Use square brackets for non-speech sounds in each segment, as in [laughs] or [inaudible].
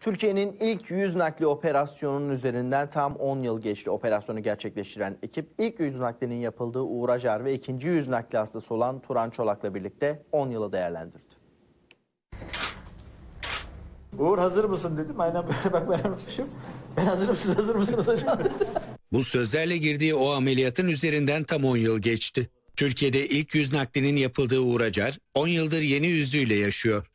Türkiye'nin ilk yüz nakli operasyonunun üzerinden tam 10 yıl geçti. Operasyonu gerçekleştiren ekip ilk yüz naklinin yapıldığı Uğur Acar ve ikinci yüz nakli hastası olan Turan Çolak'la birlikte 10 yılı değerlendirdi. Uğur hazır mısın dedim. Aynen böyle [laughs] bak ben unutmuşum. Ben hazırım siz hazır mısınız hocam dedim. Bu sözlerle girdiği o ameliyatın üzerinden tam 10 yıl geçti. Türkiye'de ilk yüz naklinin yapıldığı Uğur Acar 10 yıldır yeni yüzüyle yaşıyor.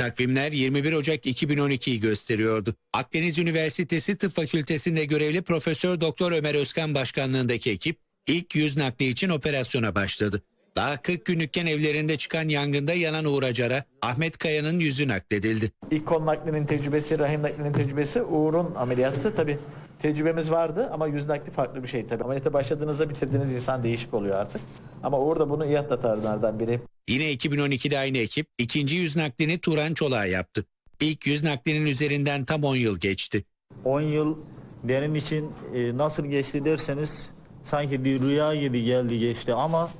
Takvimler 21 Ocak 2012'yi gösteriyordu. Akdeniz Üniversitesi Tıp Fakültesi'nde görevli Profesör Doktor Ömer Özkan başkanlığındaki ekip ilk yüz nakli için operasyona başladı. Daha 40 günlükken evlerinde çıkan yangında yanan Uğur Acar'a Ahmet Kaya'nın yüzü nakledildi. İlk kol naklinin tecrübesi, rahim naklinin tecrübesi Uğur'un ameliyatı tabii. Tecrübemiz vardı ama yüz nakli farklı bir şey tabii. Ameliyata başladığınızda bitirdiğiniz insan değişik oluyor artık. Ama Uğur da bunu iyi atlatanlardan biri. Yine 2012'de aynı ekip ikinci yüz naklini Turan Çolak'a yaptı. İlk yüz naklinin üzerinden tam 10 yıl geçti. 10 yıl benim için e, nasıl geçti derseniz sanki bir rüya gibi geldi geçti ama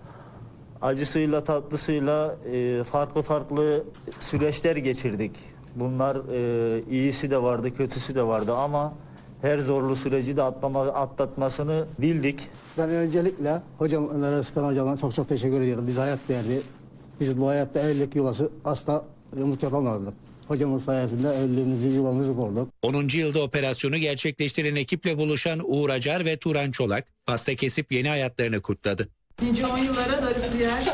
acısıyla tatlısıyla e, farklı farklı süreçler geçirdik. Bunlar e, iyisi de vardı, kötüsü de vardı ama her zorlu süreci de atlama, atlatmasını bildik. Ben öncelikle hocam Ömer Özkan hocama çok çok teşekkür ediyorum. Bize hayat verdi. Biz bu hayatta evlilik yuvası asla umut yapamazdık. Hocamın sayesinde evliliğimizi, yuvamızı kurduk. 10. yılda operasyonu gerçekleştiren ekiple buluşan Uğur Acar ve Turan Çolak pasta kesip yeni hayatlarını kutladı. Nice on yıllara darısı diğer.